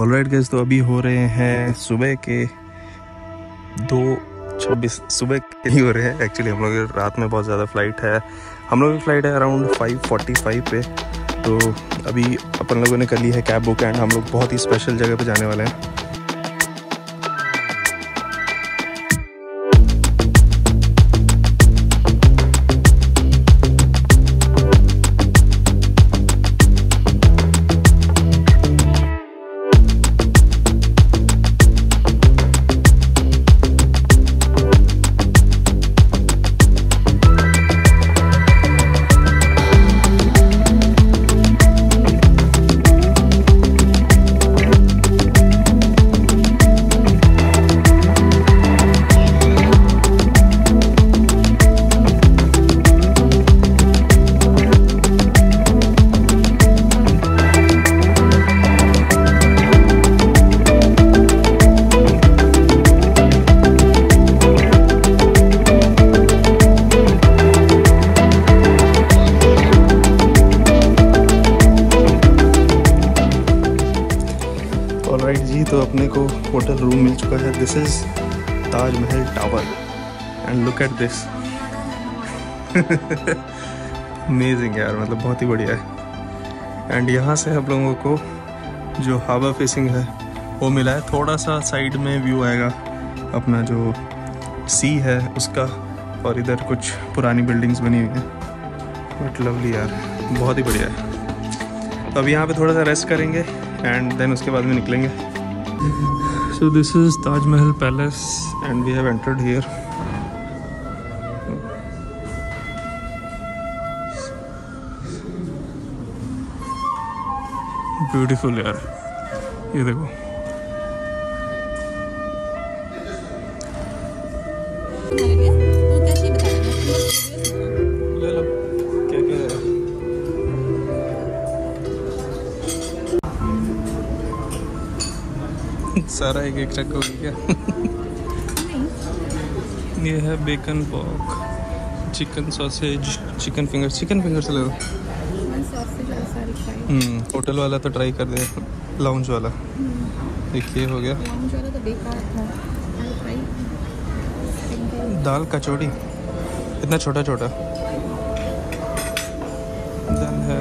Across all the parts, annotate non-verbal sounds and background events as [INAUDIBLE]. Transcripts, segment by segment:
All right gas तो अभी हो रहे हैं सुबह के दो छब्बीस, सुबह के ही हो रहे हैं। एक्चुअली हम लोग रात में बहुत ज़्यादा फ़्लाइट है। हम लोग की फ़्लाइट है अराउंड फाइव फोर्टी फाइव पे। तो अभी अपन लोगों ने कर ली है कैब बुक एंड हम लोग बहुत ही स्पेशल जगह पे जाने वाले हैं। ऑलराइट जी तो अपने को होटल रूम मिल चुका है। This is Taj Mahal tower and look at this amazing यार मतलब बहुत ही बढ़िया है। एंड यहाँ से हम लोगों को जो हावा फेसिंग है, वो मिला है। थोड़ा सा साइड में व्यू आएगा। अपना जो सी है, उसका। और इधर कुछ पुरानी बिल्डिंग्स बनी हुई हैं। बट लवली यार, बहुत ही बढ़िया है। तो अब यहाँ पे थोड़ा सा रेस्ट करेंगे। एंड देन उसके बाद में निकलेंगे। So this is Taj Mahal palace and we have entered here beautiful यार। ये देखो। तो कैसे सारा एक एक चक्कर हो गया ये है bacon pork chicken sausage chicken finger chicken finger से ले। लो हम्म होटल वाला तो ट्राई कर दे लाउंज वाला। देखिए हो गया। तो दाल कचौड़ी। इतना छोटा छोटा देन है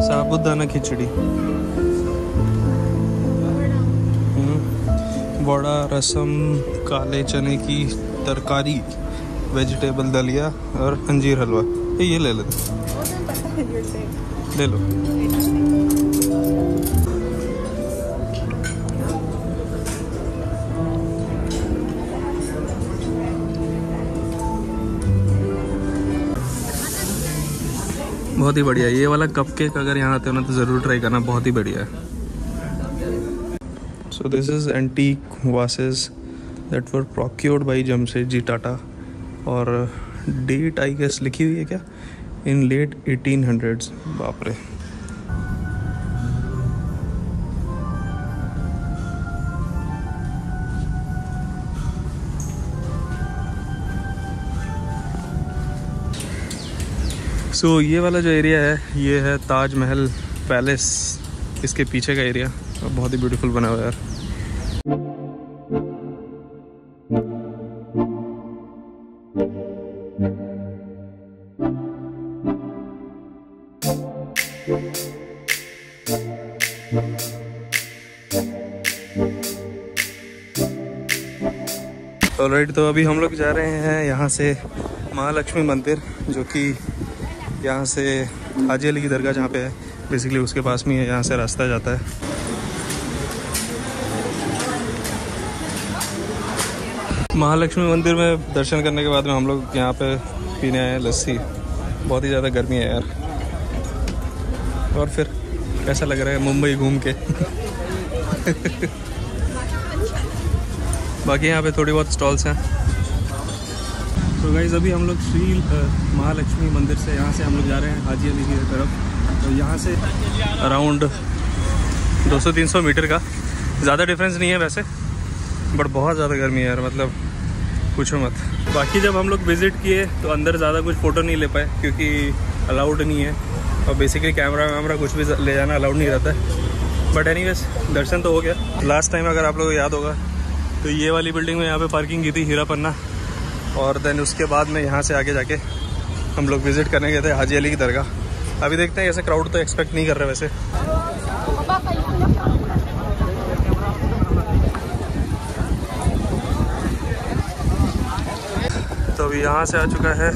साबुदाना खिचड़ी। हम्म, वड़ा रसम काले चने की तरकारी वेजिटेबल दलिया और अंजीर हलवा। ये ये ले लेते ले लो। बहुत ही बढ़िया ये वाला कप केक अगर यहाँ आते हो ना तो ज़रूर ट्राई करना, बहुत ही बढ़िया है। So this is antique vases that were procured by Jamshedji Tata और डेट आई गेस लिखी हुई है क्या? इन लेट 1800s बाप रे। सो so, ये वाला जो एरिया है ये है ताजमहल पैलेस। इसके पीछे का एरिया बहुत ही ब्यूटीफुल बना हुआ है यार। ऑलराइट तो अभी हम लोग जा रहे हैं यहाँ से महालक्ष्मी मंदिर जो कि यहाँ से हाजी अली की दरगाह जहाँ पे है बेसिकली उसके पास में है, यहाँ से रास्ता जाता है। महालक्ष्मी मंदिर में दर्शन करने के बाद में हम लोग यहाँ पे पीने आए हैं लस्सी। बहुत ही ज़्यादा गर्मी है यार। और फिर कैसा लग रहा है मुंबई घूम के? [LAUGHS] बाकी यहाँ पे थोड़ी बहुत स्टॉल्स हैं। तो गाइज़ अभी हम लोग श्री महालक्ष्मी मंदिर से यहाँ से हम लोग जा रहे हैं, हाजी अली की तरफ़। तो यहाँ से अराउंड 200-300 मीटर का। ज़्यादा डिफरेंस नहीं है वैसे बट बहुत ज़्यादा गर्मी है यार मतलब पूछो मत। बाकी जब हम लोग विज़िट किए तो अंदर ज़्यादा कुछ फ़ोटो नहीं ले पाए, क्योंकि अलाउड नहीं है। और बेसिकली कैमरा वैमरा कुछ भी ले जाना अलाउड नहीं रहता है। बट एनी दर्शन तो हो गया। लास्ट टाइम अगर आप लोगों को याद होगा तो ये वाली बिल्डिंग में यहाँ पे पार्किंग की थी हीरा पन्ना और देन उसके बाद में यहाँ से आगे जाके हम लोग विज़िट करने गए थे हाजी अली की दरगाह। अभी देखते हैं, ऐसे क्राउड तो एक्सपेक्ट नहीं कर रहे वैसे। तो अभी यहाँ से आ चुका है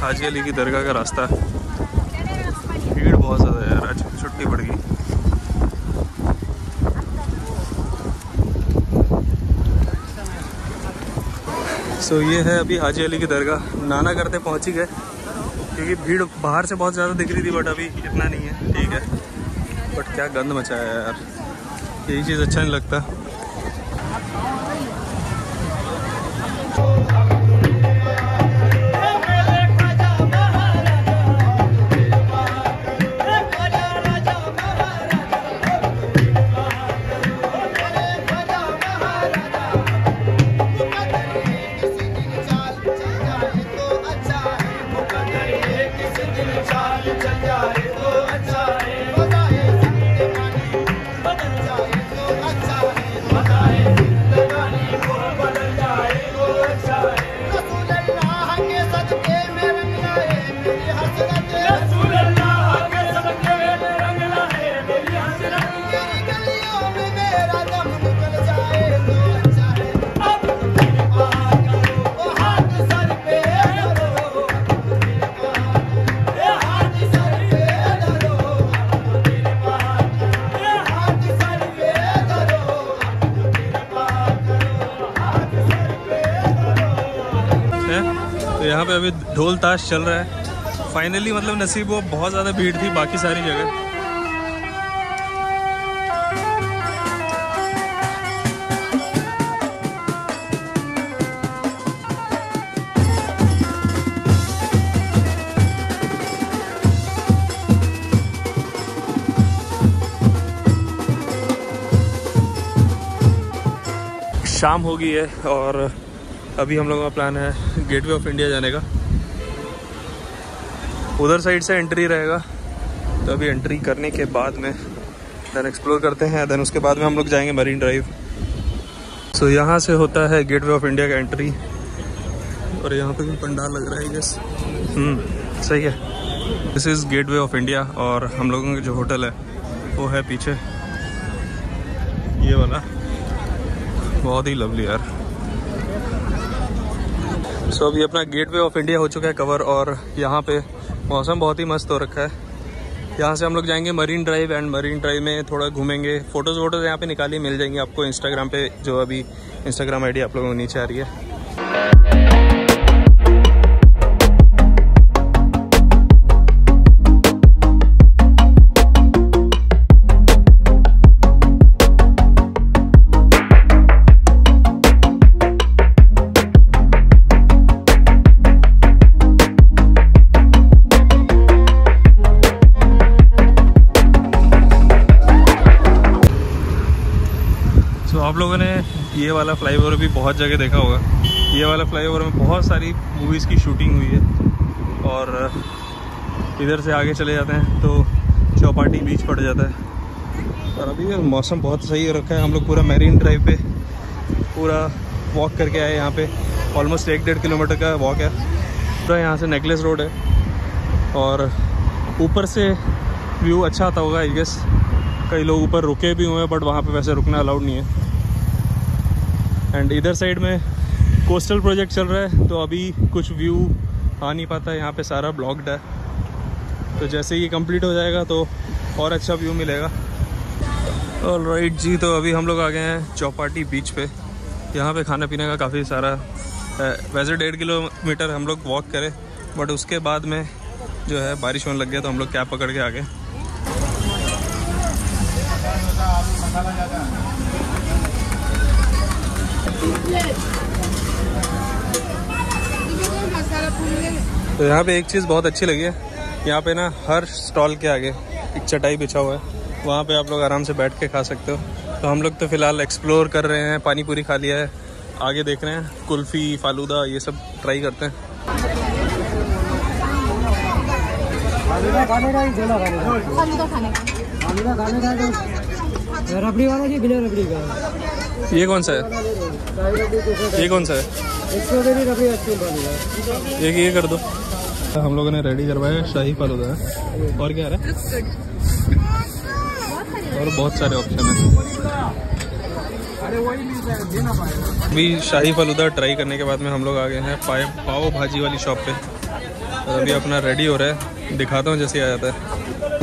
हाजी अली की दरगाह का रास्ता भीड़ बहुत ज़्यादा है यार आज छुट्टी पड़ गई सो ये है अभी हाजी अली की दरगाह। नाना करते पहुँच ही गए, क्योंकि भीड़ बाहर से बहुत ज़्यादा दिख रही थी बट अभी इतना नहीं है, ठीक है। बट क्या गंद मचाया है यार, यही चीज़ अच्छा नहीं लगता। ढोल ताश चल रहा है। फाइनली मतलब नसीब वो बहुत ज़्यादा भीड़ थी बाकी सारी जगह। शाम हो गई है और अभी हम लोगों का प्लान है गेटवे ऑफ़ इंडिया जाने का। उधर साइड से एंट्री रहेगा। तो अभी एंट्री करने के बाद में देन एक्सप्लोर करते हैं देन उसके बाद में हम लोग जाएँगे मरीन ड्राइव सो so, यहाँ से होता है गेटवे ऑफ़ इंडिया का एंट्री और यहाँ पे भी पंडाल लग रहा है यस हम्म सही है। This is gateway of India और हम लोगों का जो होटल है वो है पीछे। ये वाला। बहुत ही लवली यार। सो so, अभी अपना गेटवे ऑफ़ इंडिया हो चुका है कवर और यहाँ पे मौसम बहुत ही मस्त हो रखा है। यहाँ से हम लोग जाएँगे marine drive and marine drive में थोड़ा घूमेंगे। फ़ोटोज़ वोटोज़ यहाँ पे निकाली, मिल जाएँगी आपको इंस्टाग्राम पे, जो अभी इंस्टाग्राम आईडी आप लोगों को नीचे आ रही है। ये वाला फ्लाईओवर भी बहुत जगह देखा होगा। ये वाला फ्लाईओवर में बहुत सारी मूवीज़ की शूटिंग हुई है। और इधर से आगे चले जाते हैं तो चौपाटी बीच पड़ जाता है। और अभी मौसम बहुत सही हो रखा है। हम लोग पूरा मैरीन ड्राइव पे पूरा वॉक करके आए यहाँ पे। ऑलमोस्ट एक डेढ़ किलोमीटर का वॉक है। पूरा यहाँ से नेकलेस रोड है। और, ऊपर से व्यू अच्छा आता होगा आई गेस कई लोग ऊपर रुके भी हुए हैं बट वहाँ पे वैसे रुकना अलाउड नहीं है। एंड इधर साइड में कोस्टल प्रोजेक्ट चल रहा है तो अभी कुछ व्यू आ नहीं पाता है यहाँ पे सारा ब्लॉक्ड है। तो जैसे ही कंप्लीट हो जाएगा तो और अच्छा व्यू मिलेगा। और राइट जी तो अभी हम लोग आ गए हैं चौपाटी बीच पे। यहाँ पे खाने पीने का काफ़ी सारा है वैसे डेढ़ किलोमीटर हम लोग वॉक करें बट उसके बाद में जो है बारिश होने लग गया तो हम लोग कैब पकड़ के आ गए। तो यहाँ पे एक चीज़ बहुत अच्छी लगी है। यहाँ पे ना हर स्टॉल के आगे एक चटाई बिछा हुआ है। वहाँ पे आप लोग आराम से बैठ के खा सकते हो। तो हम लोग तो फ़िलहाल एक्सप्लोर कर रहे हैं, पानी पूरी खा लिया है। आगे देख रहे हैं, कुल्फ़ी, फालूदा, ये सब ट्राई करते हैं। ये कौन सा है? ये कौन सा है? एक अच्छी ये कर दो। हम लोगों ने रेडी करवाया शाही फालूदा। है और क्या है? और बहुत सारे ऑप्शन है। अभी शाही फालूदा ट्राई करने के बाद में हम लोग आ गए हैं पाए पाव भाजी वाली शॉप पे। और अभी अपना रेडी हो रहा है। दिखाता हूँ जैसे आ जाता है।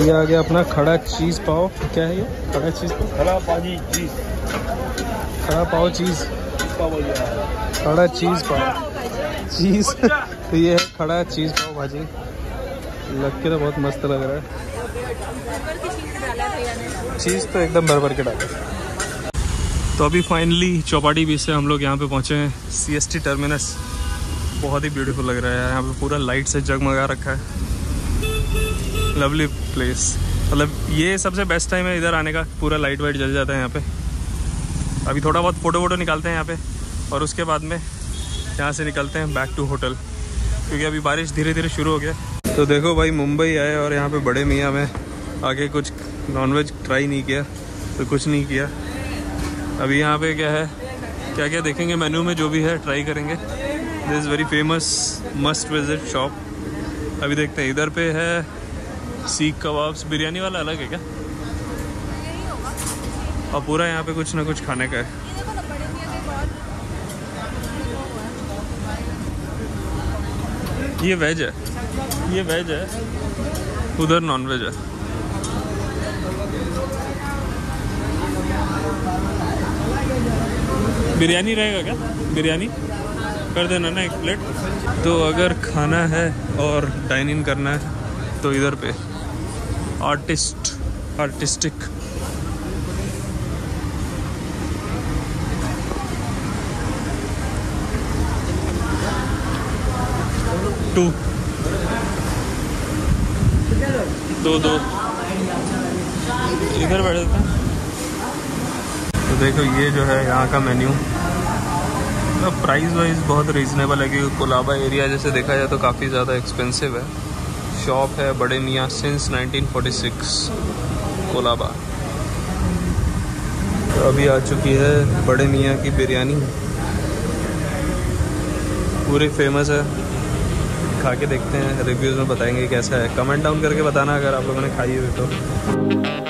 ये आ गया अपना खड़ा चीज़ पाव। क्या है ये? खड़ा चीज़ पाव? खड़ा पाजी चीज़ खड़ा पाव चीज़ खड़ा चीज़ पाव। चीज़? तो ये है खड़ा चीज़ पाव भाजी। लग के तो बहुत मस्त लग रहा है। चीज़ तो एकदम भर भर के डाला। तो अभी फाइनली चौपाटी बीच से हम लोग यहाँ पे पहुँचे हैं सी एस टी टर्मिनस बहुत ही ब्यूटीफुल लग रहा है यहाँ पे पूरा लाइट से जगमगा रखा है। लवली प्लेस मतलब ये सबसे बेस्ट टाइम है इधर आने का, पूरा लाइट वाइट जल जाता है यहाँ पे। अभी थोड़ा बहुत फ़ोटो वोटो निकालते हैं यहाँ पे, और उसके बाद में यहाँ से निकलते हैं बैक टू होटल क्योंकि अभी बारिश धीरे धीरे शुरू हो गया। तो देखो भाई, मुंबई आए और यहाँ पे बड़े मियाँ में आके कुछ नॉनवेज ट्राई नहीं किया तो कुछ नहीं किया। अभी यहाँ पे क्या है क्या क्या देखेंगे मेन्यू में जो भी है ट्राई करेंगे। This is very famous must visit shop अभी देखते हैं, इधर पे है सीख कबाब्स बिरयानी वाला अलग है क्या? और पूरा यहाँ पे कुछ ना कुछ खाने का है। ये वेज है। ये वेज है। उधर नॉन वेज है। बिरयानी रहेगा क्या? बिरयानी? कर देना ना एक प्लेट तो अगर खाना है और डाइन इन करना है तो इधर पे। Artist artistic too. दो दो। इधर बैठ जाते हैं। तो देखो, ये जो है यहाँ का मेन्यू मतलब प्राइस वाइज बहुत रीजनेबल है, क्योंकि कोलाबा एरिया जैसे देखा जाए तो काफ़ी ज़्यादा एक्सपेंसिव है। शॉप है बड़े मियाँ सिंस 1946 कोलाबा। तो अभी आ चुकी है बड़े मियाँ की बिरयानी। पूरी फ़ेमस है। खा के देखते हैं रिव्यूज़ में बताएँगे कैसा है। कमेंट डाउन करके बताना अगर आप लोगों ने खाई हुई तो।